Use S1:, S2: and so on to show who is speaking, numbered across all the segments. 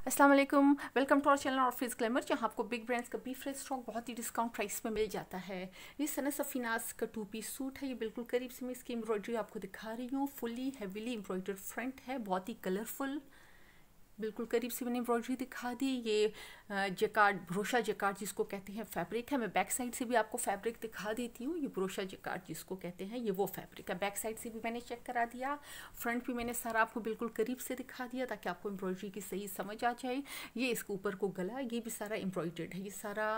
S1: अस्सलाम वालेकुम welcome to our channel और ऑफ़िस ग्लैमर जहाँ आपको बिग ब्रांड्स का बी फ्रेश स्टॉक बहुत ही डिस्काउंट प्राइस में मिल जाता है। ये सना सफीनास का टू पीस सूट है, ये बिल्कुल करीब से मैं इसकी एम्ब्रॉयडरी आपको दिखा रही हूँ। फुली हैवीली एम्ब्रॉयडर फ्रंट है, बहुत ही कलरफुल बिल्कुल करीब से मैंने एम्ब्रॉयडरी दिखा दी। ये जकार्ड ब्रोशा जकार्ड जिसको कहते हैं फैब्रिक है। मैं बैक साइड से भी आपको फैब्रिक दिखा देती हूँ। ये ब्रोशा जकार्ड जिसको कहते हैं, ये वो फैब्रिक है। बैक साइड से भी मैंने चेक करा दिया। फ्रंट भी मैंने सारा आपको बिल्कुल करीब से दिखा दिया ताकि आपको एम्ब्रॉयडरी की सही समझ आ जाए। ये इसके ऊपर को गला ये भी सारा एम्ब्रॉयडर्ड है। ये सारा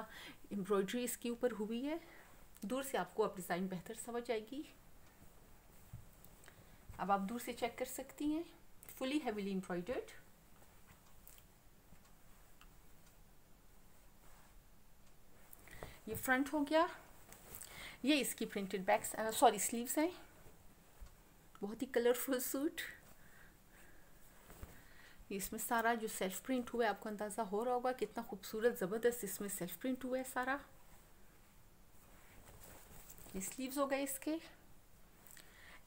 S1: एम्ब्रॉयडरी इसके ऊपर हुई है। दूर से आपको अब डिज़ाइन बेहतर समझ आएगी। अब आप दूर से चेक कर सकती हैं। फुली हैवीली एम्ब्रॉयडर्ड ये फ्रंट हो गया। ये इसकी प्रिंटेड बैक्स सॉरी स्लीव्स हैं। बहुत ही कलरफुल सूट इसमें सारा जो सेल्फ प्रिंट हुआ है, आपको अंदाज़ा हो रहा होगा कितना खूबसूरत, ज़बरदस्त इसमें सेल्फ प्रिंट हुआ है सारा। ये स्लीव्स हो गए इसके।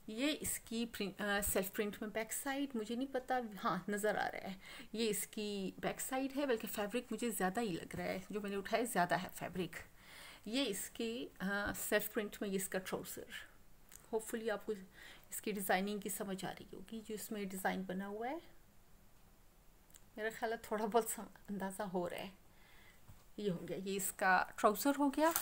S1: ये इसकी प्रिंट सेल्फ प्रिंट में बैक साइड मुझे नहीं पता हाँ नज़र आ रहा है। ये इसकी बैक साइड है, बल्कि फैब्रिक मुझे ज़्यादा ही लग रहा है। जो मैंने उठाया, ज़्यादा है फैब्रिक ये इसके सेल्फ प्रिंट में ये इसका ट्राउज़र होपफुली आपको इसकी डिज़ाइनिंग की समझ आ रही होगी, जो इसमें डिज़ाइन बना हुआ है। मेरा ख्याल है थोड़ा बहुत अंदाज़ा हो रहा है। ये हो गया, ये इसका ट्राउज़र हो गया।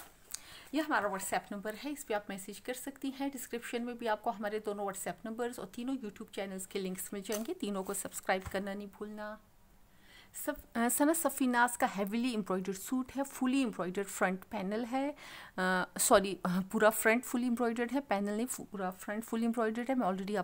S1: ये हमारा व्हाट्सएप नंबर है, इस पर आप मैसेज कर सकती हैं। डिस्क्रिप्शन में भी आपको हमारे दोनों व्हाट्सएप नंबर्स और तीनों यूट्यूब चैनल्स के लिंक्स मिल जाएँगे। तीनों को सब्सक्राइब करना नहीं भूलना। सब सना सफ़ीनास का हैवीली एम्ब्रॉयडर्ड सूट है फुली एम्ब्रॉयडर्ड फ्रंट पैनल है। सॉरी पूरा फ्रंट फुली एम्ब्रॉयडर्ड है पैनल नहीं पूरा फ्रंट फुली एम्ब्रॉयडर्ड है। मैं ऑलरेडी